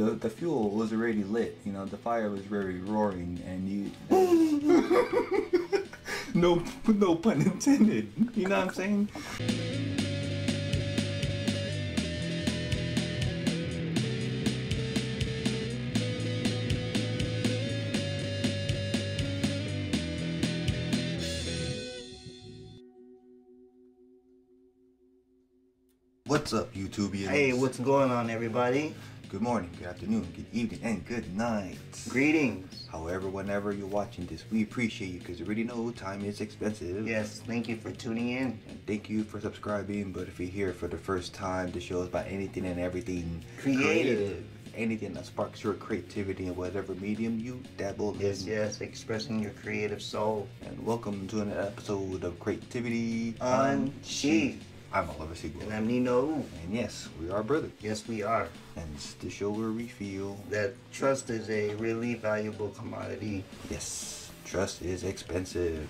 the the fuel was already lit. You know, the fire was very roaring, and you. no, no pun intended. You know what I'm saying? What's up, YouTubians? Hey, what's going on, everybody? Good morning, good afternoon, good evening, and good night. Greetings. However, whenever you're watching this, we appreciate you because you already know time is expensive. Yes, thank you for tuning in. And thank you for subscribing. But if you're here for the first time, the show is about anything and everything Creative. Anything that sparks your creativity in whatever medium you dabble Yes, in. yes, expressing your creative soul. And welcome to an episode of Creativity Unsheathed. I'm Oliver Siegel. And I'm Nino. And yes, we are brothers. Yes, we are. And it's the show where we feel That trust is a really valuable commodity. Yes, trust is expensive.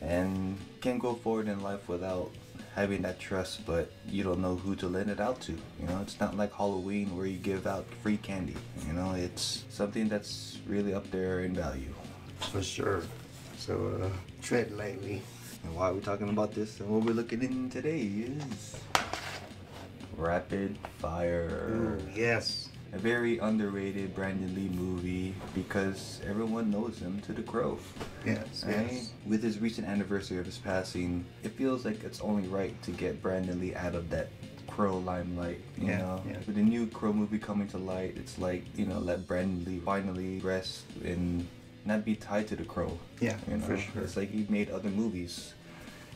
And can't go forward in life without having that trust, but you don't know who to lend it out to. You know, it's not like Halloween where you give out free candy. You know, it's something that's really up there in value. For sure. So, uh, tread lightly. And why are we talking about this? And what we're looking in today is Rapid Fire. Ooh, yes. A very underrated Brandon Lee movie because everyone knows him to the crow. Yes, Right? yes. With his recent anniversary of his passing, it feels like it's only right to get Brandon Lee out of that Crow limelight. You Yeah, know, yeah. with the new Crow movie coming to light, it's like you know let Brandon Lee finally rest and not be tied to the Crow. Yeah, you know, for sure. it's like he made other movies.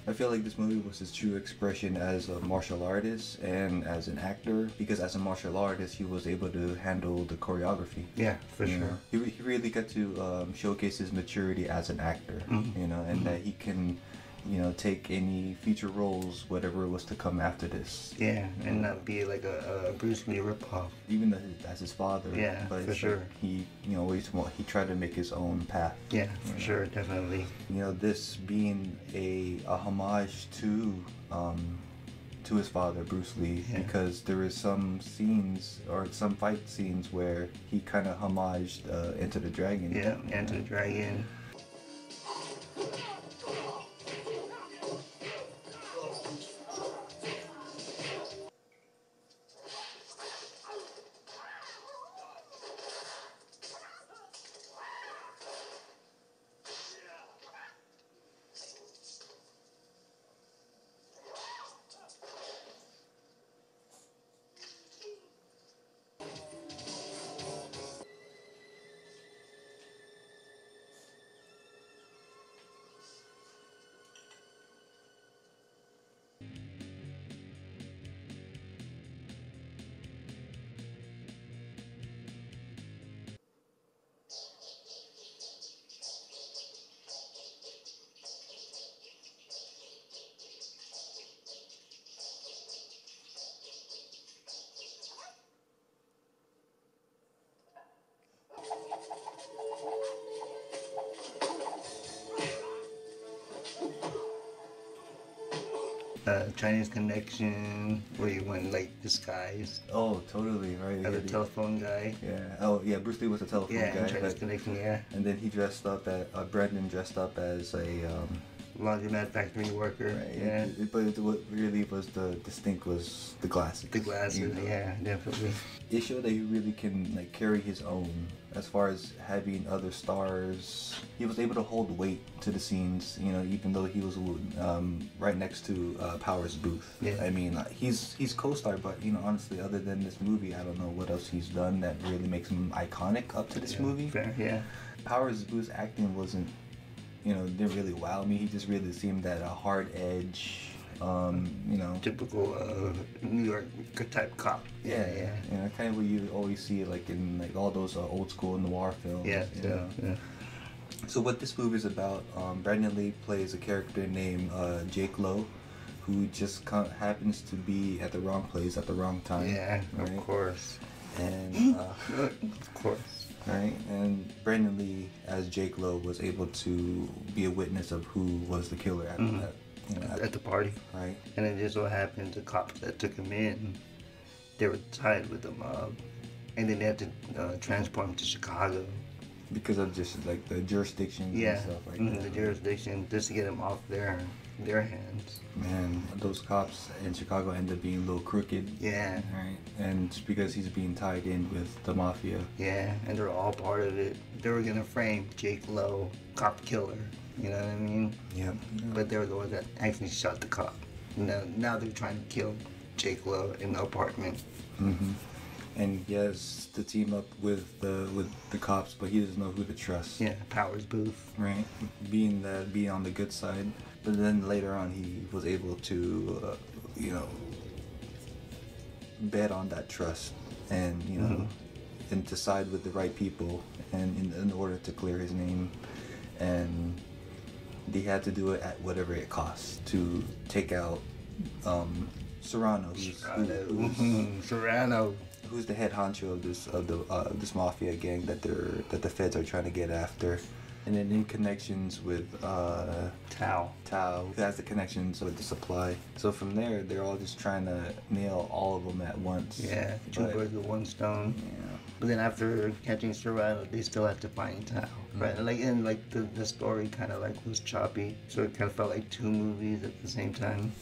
I feel like this movie was his true expression as a martial artist and as an actor because as a martial artist he was able to handle the choreography. Yeah, for sure. know, he, he really got to um, showcase his maturity as an actor, Mhm. you know, and that he can, you know, take any future roles, whatever was to come after this. Yeah, and not be like a, a Bruce Lee ripoff. Even though his, as his father, Yeah, but for sure. like he, you know, always wa- he tried to make his own path. Yeah, for Yeah. sure, definitely. You know, this being a, a homage to um, to his father, Bruce Lee, Yeah. because there is some scenes or some fight scenes where he kind of homaged uh, Enter the Dragon. Yeah, Enter the Dragon. Uh, Chinese Connection, where you went like disguised Oh, totally right. as a telephone guy. yeah. Oh, yeah. Bruce Lee was a telephone Yeah, guy, and Chinese but- Connection, yeah. and then he dressed up at uh, Brandon dressed up as a um, Laundromat factory worker. right. Yeah. It- but it- what really was the distinct was the glasses. The glasses, you know? yeah, definitely. It showed that he really can like carry his own as far as having other stars. He was able to hold weight to the scenes, you know, even though he was um, right next to uh, Powers Boothe. Yeah. I mean, he's he's co-star, but you know, honestly, other than this movie, I don't know what else he's done that really makes him iconic up to this Yeah, movie. Fair, yeah. Powers Boothe's acting wasn't, you know, didn't really wow me. He just really seemed that a hard edge, um, you know. Typical uh, New York type cop. Yeah, yeah, you know, kind of what you always see like in like all those uh, old school noir films. Yeah, yeah, know. yeah. So what this movie is about, um, Brandon Lee plays a character named uh, Jake Lowe, who just co- happens to be at the wrong place at the wrong time. Yeah, right? of course. And uh, of course. Right, and Brandon Lee as Jake Lowe was able to be a witness of who was the killer at Mhm. that, you know, At at, the party. right. And it just so happened the cops that took him in, they were tied with the mob. and then they had to uh, transport him to Chicago. because of just like the jurisdictions Yeah, and stuff like mhm, that. the jurisdiction just to get him off their their hands. Man, those cops in Chicago end up being a little crooked. Yeah, Right, and it's because he's being tied in with the mafia. yeah, and they're all part of it. They were gonna frame Jake Lowe, cop killer. You know what I mean? Yeah. But they were the ones that actually shot the cop. Now, now they're trying to kill Jake Lowe in the apartment. Mm-hmm. And he has to team up with the with the cops, but he doesn't know who to trust. Yeah, Powers Boothe. Right, being that being on the good side, but then later on he was able to, uh, you know, bet on that trust, and you know, Mhm. and to side with the right people, and in, in order to clear his name, and they had to do it at whatever it costs to take out um, Serrano, who's, Serrano. who's, Serrano. who's the head honcho of this of the uh, this mafia gang that they're that the feds are trying to get after, and then in connections with uh, Tao. Tao, who has the connections with the supply. So from there, they're all just trying to nail all of them at once. Yeah, two But- birds with one stone. Yeah. But then after catching Serrano, they still had to find Tao, right? Like and like the, the story kind of like was choppy, so it kind of felt like two movies at the same time,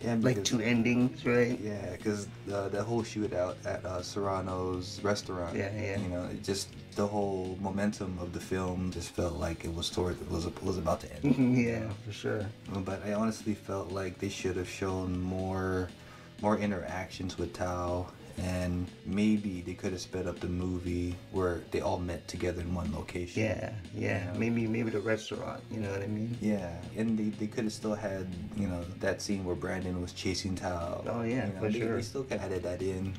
Yeah, like two endings, right? Yeah, because the the whole shootout at uh, Serrano's restaurant. Yeah, yeah. You know, it just the whole momentum of the film just felt like it was toward it was was about to end. yeah, for sure. But I honestly felt like they should have shown more more interactions with Tao and maybe they could have sped up the movie where they all met together in one location. Yeah, yeah. Yeah. Maybe maybe the restaurant. You know what I mean? Yeah, and they, they could have still had, you know, that scene where Brandon was chasing Tao. Oh, yeah, you know, for they, sure. They still could have added that in.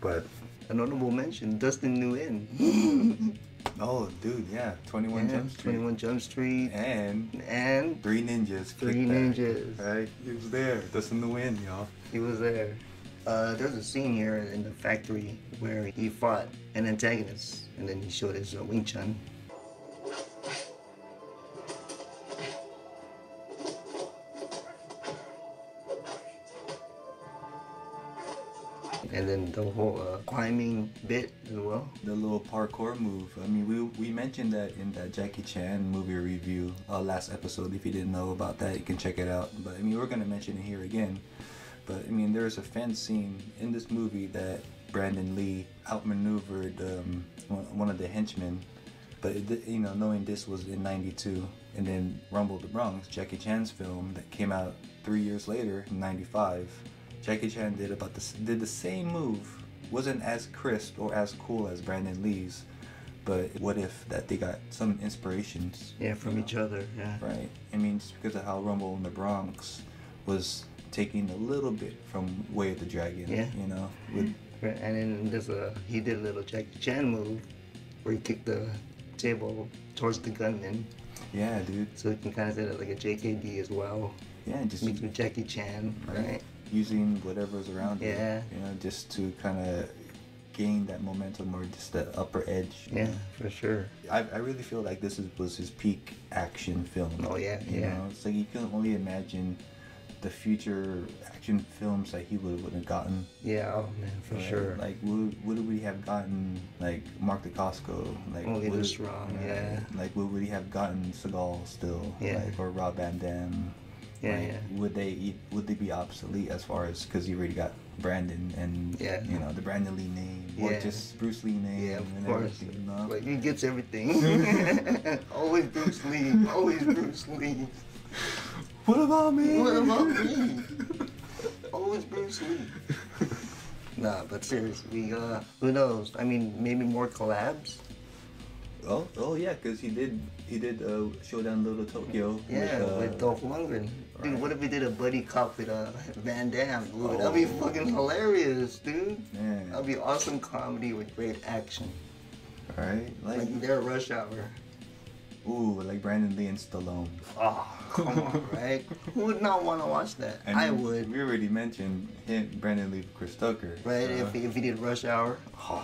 But, An honorable mention: Dustin Nguyen. oh, dude, yeah, 21 yeah, Jump Street. Twenty One Jump Street, And and Three Ninjas. Three back, Ninjas. Right? He was there. Dustin Nguyen, y'all. he was there. Uh, there's a scene here in the factory where he fought an antagonist, and then he showed his uh, Wing Chun. And then the whole uh, climbing bit as well. The little parkour move. I mean, we we mentioned that in that Jackie Chan movie review uh, last episode. If you didn't know about that, you can check it out. But I mean, we're gonna mention it here again. But I mean, there's a fence scene in this movie that Brandon Lee outmaneuvered um, one of the henchmen. But it, you know, knowing this was in '92, and then Rumble the Bronx, Jackie Chan's film that came out three years later in '95. Jackie Chan did about this did the same move. wasn't as crisp or as cool as Brandon Lee's, but what if that they got some inspirations? Yeah, from you know? each other. Yeah. Right. I mean, just because of how Rumble in the Bronx was taking a little bit from Way of the Dragon. Yeah. You know, with Right, And then there's a he did a little Jackie Chan move where he kicked the table towards the gunman. yeah, dude. So you can kind of say that like a JKD as well. Yeah, just Mixed with Jackie Chan, right? Using whatever's around you, Yeah. You know, just to kind of gain that momentum or just the upper edge. Yeah, for sure. I, I really feel like this is, was his peak action film. Oh, yeah, you yeah. Know? It's like you can only imagine the future action films that he would would have gotten. Yeah, oh man, for Right? sure. Like, would, would we have gotten like Mark Dacascos? Like, Oh, he would was it- strong, right? yeah. Like, would we have gotten Seagal still? Yeah. Like, or Rob Van Dam? Yeah, Like, yeah. Would they eat, would they be obsolete as far as because you already got Brandon and Yeah. you know the Brandon Lee name or Yeah. just Bruce Lee name Yeah, of and course. everything, you know? Like he gets everything. always Bruce Lee. Always Bruce Lee. What about me? What about me? Always Bruce Lee. Nah, but seriously, uh, who knows? I mean, maybe more collabs. Oh, oh yeah, because he did he did uh, Showdown Little Tokyo. Yeah, with, uh, with Dolph Lundgren. Dude, right. what if we did a buddy cop with uh, Van Damme? Dude, that'd be Oh. fucking hilarious, dude. Man. That'd be awesome comedy with great action. right? Like, Like their Rush Hour. ooh, like Brandon Lee and Stallone. Oh, come on, right? Who would not want to watch that? And I would. We already mentioned him, Brandon Lee, Chris Tucker. Right, so- if, he, if he did Rush Hour.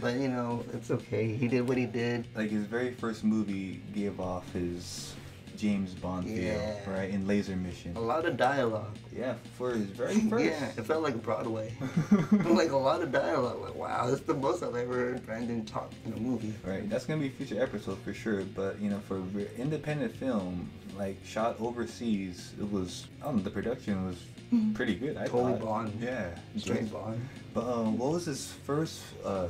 But you know, it's okay. He did what he did. like his very first movie gave off his James Bond Yeah. feel, right? In Laser Mission. A lot of dialogue. Yeah, for his very first. Yeah, it felt like Broadway. like a lot of dialogue. Like, wow, that's the most I've ever heard Brandon talk in a movie. Right, that's gonna be a future episode for sure. But you know, for independent film, like shot overseas, it was I don't know, the production was pretty good. I Totally thought. Bond. Yeah, Straight Bond. But um, what was his first uh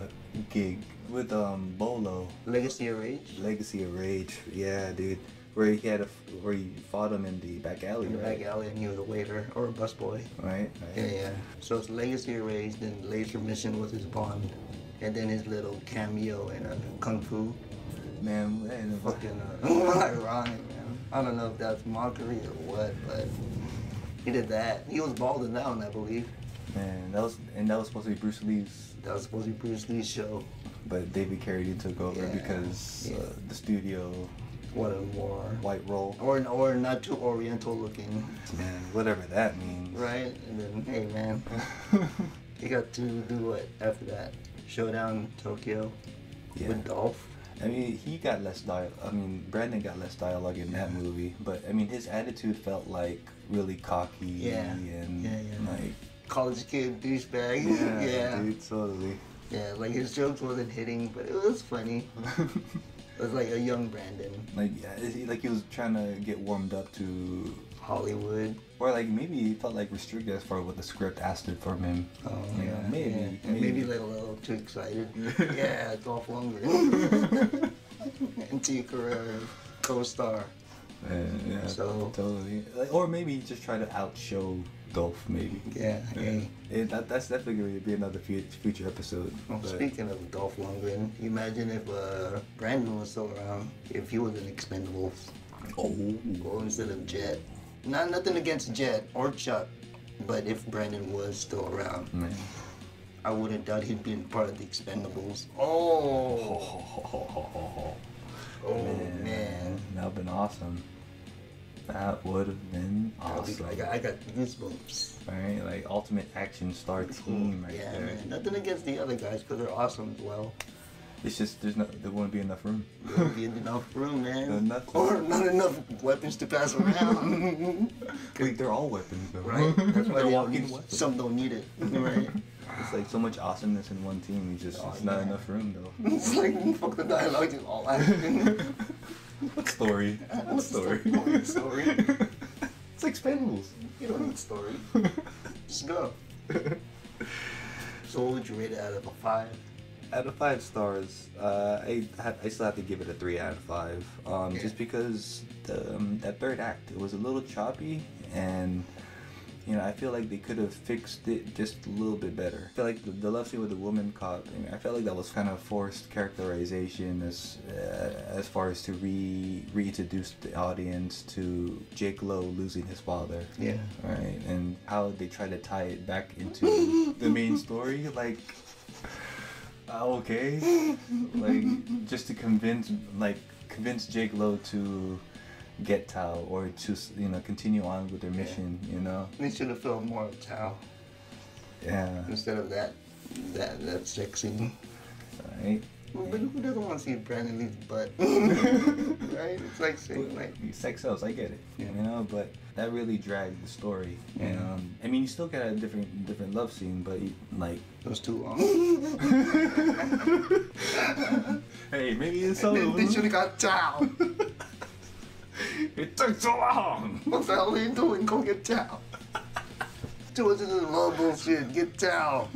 gig with um Bolo? Legacy of Rage. Legacy of Rage. Yeah, dude. Where he had a where he fought him in the back alley, In the right? back alley, and he was a waiter or a busboy. Right. Yeah, yeah. So it's Legacy Rage, then Laser Mission was his Bond, and then his little cameo in uh, Kung Fu. Man, and Fucking uh, ironic, man. I don't know if that's mockery or what, but he did that. He was balding down, I believe. man, that was and that was supposed to be Bruce Lee's, That was supposed to be Bruce Lee's show. but David Carradine took over Yeah, because yeah. uh, the studio What a war. white roll. or or not too Oriental looking, Man, whatever that means. right? And then hey, man, he got to do what after that? Showdown Tokyo Yeah. with Dolph. I mean, he got less dialogue. I mean, Brandon got less dialogue in that movie, but I mean, his attitude felt like really cocky Yeah. and Yeah, yeah. like College kid douchebag. yeah, yeah. dude, totally. Yeah, like his jokes wasn't hitting, but it was funny. It was like a young Brandon, like, yeah, like he was trying to get warmed up to, Hollywood. or like maybe he felt like restricted as far as what the script asked it from him. Oh, yeah, maybe, yeah. maybe. maybe like a little too excited. yeah, Dolph Lundgren. and Tia Carrere, co-star. Yeah, yeah, So- totally. Like, or maybe he just try to outshow Dolph, maybe. Yeah, hey. It, that, that's definitely going to be another fu- future episode. Well, speaking of Dolph Lundgren, imagine if uh, Brandon was still around, if he was an Expendables, oh, or instead of Jet. Not nothing against Jet or Chuck, but if Brandon was still around, man. I wouldn't doubt he'd been part of the Expendables. Oh, oh man. That would have been awesome. That would have been awesome. I got, I got goosebumps. Right? Like ultimate action star team right yeah, there. man. Nothing against the other guys because they're awesome as well. It's just there's no there won't be enough room. There won't be enough room, man. Or not enough weapons to pass around. Wait, they're all weapons though. right? That's why they're they walking weapons. some don't need it. Right? It's like so much awesomeness in one team. It's just Oh, it's not enough room though. it's like fuck the dialogue, just all action. What story? What story? point, story? it's like Expendables. You don't need story. Just go. So what would you rate it out of a five? Out of five stars, uh, I ha- I still have to give it a three out of five. Um, Yeah. Just because the, um, that third act it was a little choppy, and you know I feel like they could have fixed it just a little bit better. I feel like the, the love scene with the woman cop. I, mean, I felt like that was kind of forced characterization as uh, as far as to re reintroduce the audience to Jake Lowe losing his father. Yeah. Right, and how they try to tie it back into the main story, like uh, okay, like just to convince, like convince Jake Lowe to get Tao or to you know continue on with their Yeah. mission, you know. They should have filmed more of Tao Yeah, instead of that that that sex scene. right. But who doesn't want to see Brandon Lee's butt? right? It's like saying like Sex sells, I get it, Yeah. you know, but that really dragged the story. Yeah. And, um, I mean, you still get a different different love scene, but you, like, it was too long. hey, maybe it's so. they, they should have got Tao. It took so long. What the hell are you doing? Go get Tao. Do it to the love bullshit. Get Tao.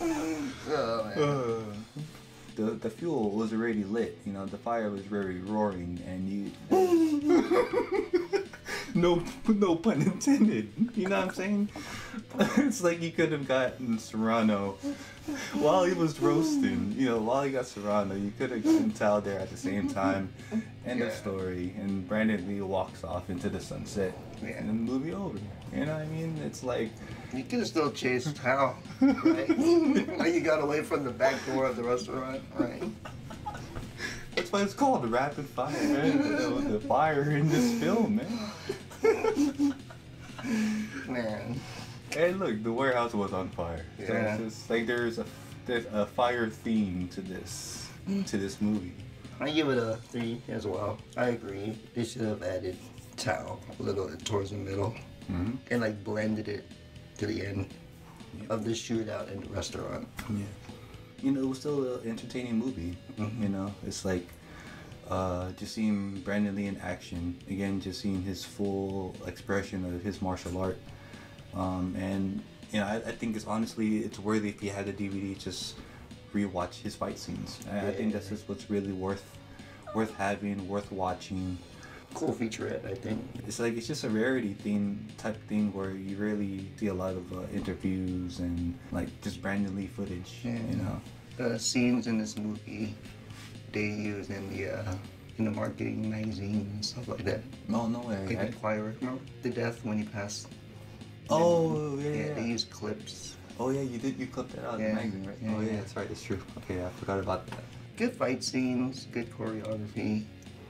oh, man. Uh, the the fuel was already lit. You know, the fire was very roaring, and you. no, no pun intended. You know what I'm saying? it's like you could have gotten Serrano while he was roasting. You know, while he got Serrano, you could have gotten Tao there at the same time. End of story. And Brandon Lee walks off into the sunset, Yeah. and then the movie over. You know what I mean? It's like. You could have still chased Tao, right? like you got away from the back door of the restaurant, right? That's why it's called rapid fire, man. the, fire in this film, man. Man. Hey, look, the warehouse was on fire. So Yeah. it's just like there's a there's a fire theme to this to this movie. I give it a three as well. I agree. They should have added Tao a little towards the middle Mm-hmm. and like blended it to the end of the shootout in the restaurant. Yeah. You know, it was still an entertaining movie. You know, it's like uh, just seeing Brandon Lee in action again, just seeing his full expression of his martial art, um, and you know, I, I think it's honestly it's worthy if you had a DVD just rewatch his fight scenes. I, I think that's just what's really worth worth having, worth watching. Cool featurette, I think. It's like it's just a rarity thing type thing where you really see a lot of uh, interviews and like just Brandon Lee footage. Yeah. You know. The scenes in this movie they use in the uh, in the marketing magazine and stuff like that. No, no way. Like I- Inquirer, remember the death when he passed? Oh yeah, Yeah, yeah. they use clips. Oh yeah, you did. You clipped that out Yeah, the magazine, right? yeah, oh yeah, yeah. that's right. That's true. Okay, I forgot about that. Good fight scenes, good choreography,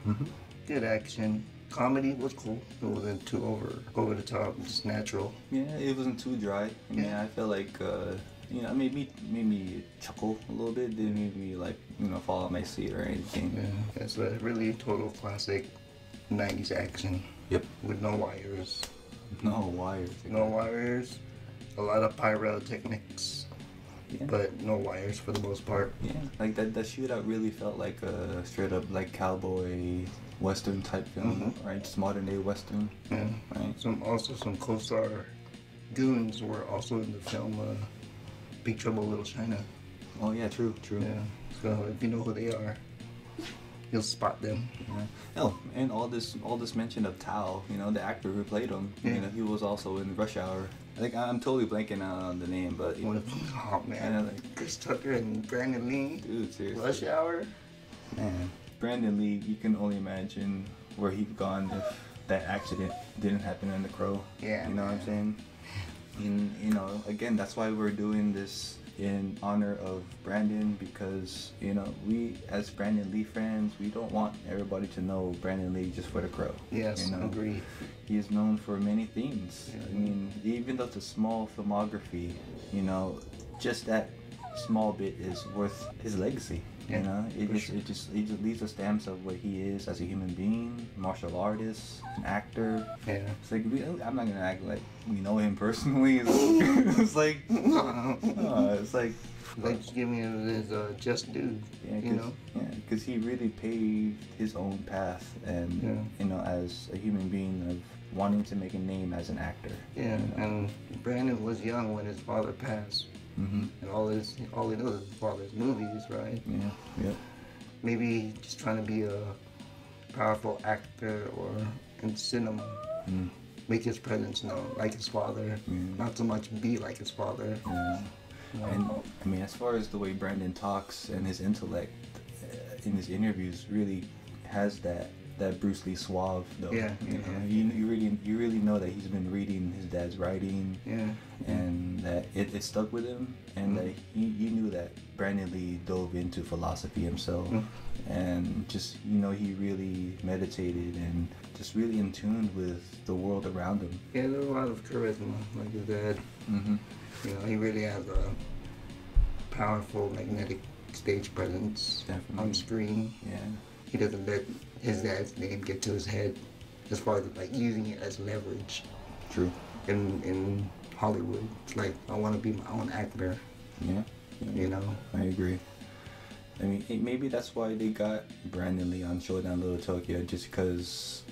Mm-hmm. Good action. Comedy was cool. It wasn't too over over the top. Just natural. Yeah, it wasn't too dry. I mean, Yeah. I feel like uh, you know, it made me made me chuckle a little bit. Didn't make me like you know fall out my seat or anything. Yeah, it's a really total classic '90s action Yep. with no wires. No wires. No wires. A lot of pyrotechnics, Yeah. but no wires for the most part. yeah, like that. That shootout really felt like a straight up like cowboy western type film, Mhm. right? It's modern day western, Yeah. right? Some also some co-star goons were also in the film uh, Big Trouble in Little China. Oh yeah, true, true. Yeah. So if you know who they are, you'll spot them. Yeah. Oh, and all this all this mention of Tao, you know, the actor who played him, Yeah. you know, he was also in Rush Hour. Like I'm totally blanking out on the name, but you know, oh man, Yeah, like- Chris Tucker and Brandon Lee, dude, seriously, Rush Hour. man, Brandon Lee, you can only imagine where he'd gone if that accident didn't happen in the Crow. Yeah, you know what I'm saying. And you know, again, that's why we're doing this in honor of Brandon because you know we as Brandon Lee fans, we don't want everybody to know Brandon Lee just for the Crow. Yes, you know? agree. He is known for many things. Yeah. I mean, even though it's a small filmography, you know, just that small bit is worth his legacy. Yeah, you know, it just sure. it just it just leaves the stamps of what he is as a human being, martial artist, an actor. Yeah. It's like we, I'm not gonna act like we know him personally. It's like, uh, it's like like just give me his uh, just dude. yeah, you know. yeah, 'cause he really paved his own path, and Yeah. you know, as a human being of wanting to make a name as an actor. Yeah, you know? and Brandon was young when his father passed, hmm and all his all he knows is his father's movies, right? Yeah. Yep. Maybe just trying to be a powerful actor or in cinema, Mm. make his presence known, like his father, Mm. not so much be like his father. And I mean, as far as the way Brandon talks and his intellect uh, in his interviews, really has that that Bruce Lee suave though. Yeah, You, know, yeah. you, you really you really know that he's been reading his dad's writing. Yeah, and that it, it stuck with him and that he, he knew that Brandon Lee dove into philosophy himself Mm. and just you know he really meditated and just really in tune with the world around him yeah, there's a lot of charisma, like his dad. mm-hmm. You know, he really has a powerful, magnetic stage presence Definitely. on screen. yeah He doesn't let his dad's name get to his head, as far as like using it as leverage. true in in Hollywood. It's like I want to be my own actor, yeah, you know. I agree I mean maybe that's why they got Brandon Lee on Showdown Little Tokyo just because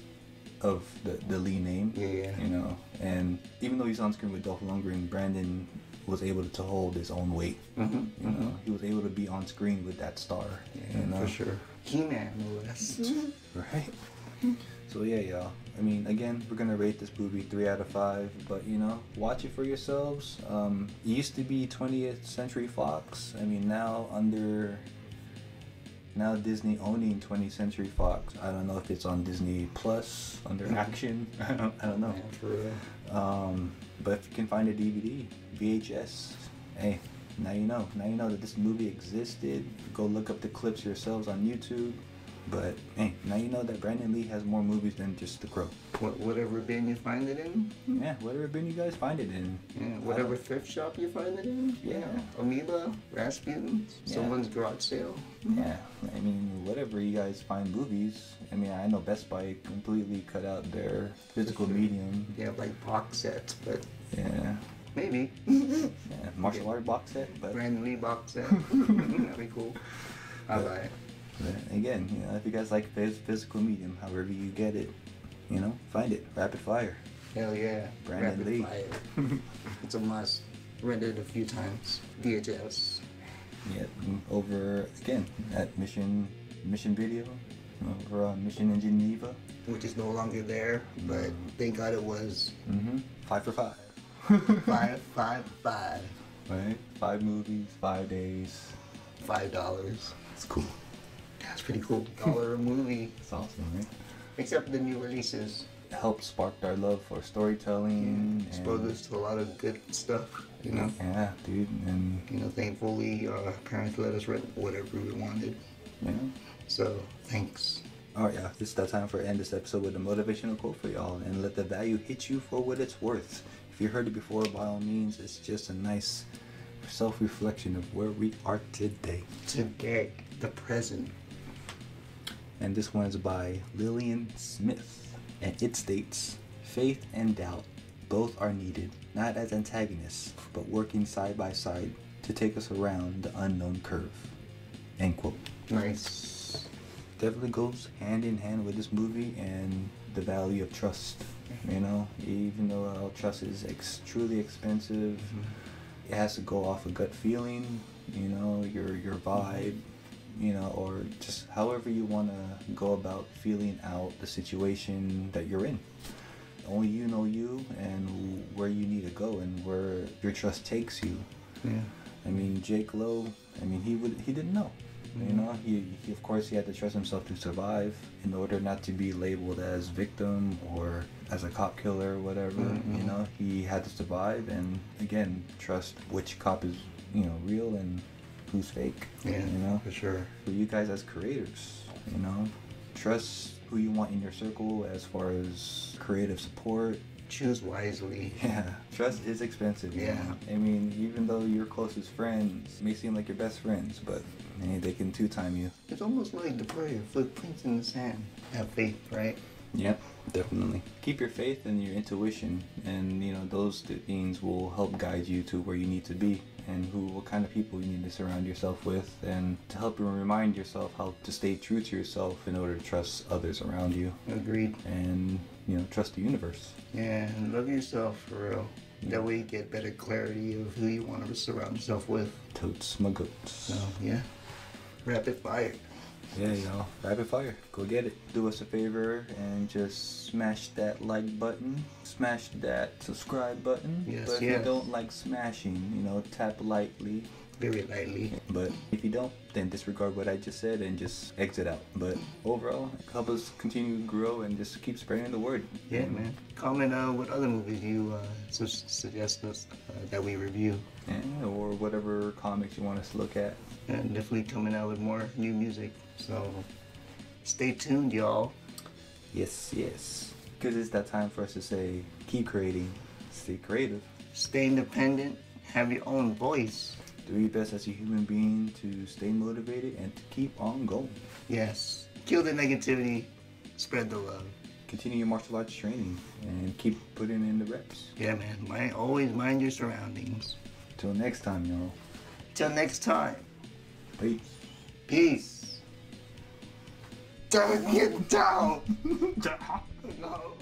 of the, the Lee name Yeah, yeah. you know. And even though he's on screen with Dolph Lundgren, Brandon was able to hold his own weight. Mm-hmm. You know, he was able to be on screen with that star. Yeah, you know? for sure. He-Man, no less. Right. So yeah, y'all. I mean, again, we're gonna rate this movie three out of five, but you know, watch it for yourselves. Um, it used to be 20th Century Fox. I mean, now under now Disney owning 20th Century Fox. I don't know if it's on Disney Plus under Action. I don't, I don't know. Yeah, for. Um, but if you can find a DVD, VHS, hey, now you know. Now you know that this movie existed. Go look up the clips yourselves on YouTube. But hey, now you know that Brandon Lee has more movies than just The Crow. What, whatever bin you find it in. Yeah, whatever bin you guys find it in. Yeah, whatever thrift shop you find it in. Yeah. Amoeba, Rasputin, Yeah. someone's garage sale. Yeah, I mean, whatever you guys find movies. I mean, I know Best Buy completely cut out their physical medium. They have like box sets, but Yeah, maybe. yeah, martial art box set, but, Brandon Lee box set. That'd be cool. I'll buy it. but again, you know, if you guys like phys- physical medium, however you get it, you know, find it. Rapid fire. Hell yeah. Brandon Rapid Lee. fire. it's a must. Rented a few times. VHS. Yeah, mm, over again at Mission Mission Video, over on Mission in Geneva. Which is no longer there, but thank God it was Mm-hmm. Five for five. Five, five, five, Right? Five movies, five days. five dollars. It's cool. That's pretty cool. Dollar a movie, It's awesome, right? except the new releases. It helped spark our love for storytelling. Exposed us to a lot of good stuff. You know. Yeah, dude, and You know, thankfully, our parents let us rent whatever we wanted. know. So thanks. All right, yeah, this is that time for end this episode with a motivational quote for y'all, and let the value hit you for what it's worth. If you heard it before, by all means, it's just a nice self-reflection of where we are today. Today, the present. And this one is by Lillian Smith, and it states, "Faith and doubt both are needed, not as antagonists, but working side by side to take us around the unknown curve." End quote. Nice. definitely goes hand in hand with this movie and the value of trust. You know, even though uh, trust is ex- truly expensive, it has to go off a gut feeling. You know, your your vibe. You know, or just however you want to go about feeling out the situation that you're in. Only you know you and where you need to go and where your trust takes you. Yeah. I mean, Jake Lowe. I mean, he would he didn't know. You know, he, he of course he had to trust himself to survive in order not to be labeled as victim or as a cop killer or whatever. Mhm. You know, he had to survive and again trust which cop is you know real and who's fake. Yeah. you know, For sure. for you guys as creators, you know, trust who you want in your circle as far as creative support. Choose wisely. Yeah, trust is expensive. you Yeah. know? I mean, even though your closest friends may seem like your best friends, but hey, they can two time you. It's almost like the prayer, footprints in the sand. Have faith, right? Yep, definitely. Keep your faith and your intuition, and you know those things will help guide you to where you need to be, and who, what kind of people you need to surround yourself with, and to help you remind yourself how to stay true to yourself in order to trust others around you, Agreed. and you know trust the universe. Yeah, and love yourself for real. That way you get better clarity of who you want to surround yourself with. Totes my goats. So, yeah. Rapid fire. Yeah, you know, Rapid fire. Go get it. Do us a favor and just smash that like button. Smash that subscribe button. Yes, but if yes. you don't like smashing, you know, tap lightly. Very lightly. But if you don't, then disregard what I just said and just exit out. But overall, help us continue to grow and just keep spreading the word. Yeah, man. Comment uh, what other movies you uh, su- suggest us uh, that we review. Yeah, or whatever comics you want us to look at. And definitely coming out with more new music. So stay tuned, y'all. Yes, yes. Because it's that time for us to say, keep creating, stay creative. Stay independent. Have your own voice. Do your best as a human being to stay motivated and to keep on going. Yes. Kill the negativity. Spread the love. Continue your martial arts training and keep putting in the reps. Yeah, man. Mind, always mind your surroundings. Till next time, y'all. Till next time. Peace. Peace. Don't get down. no.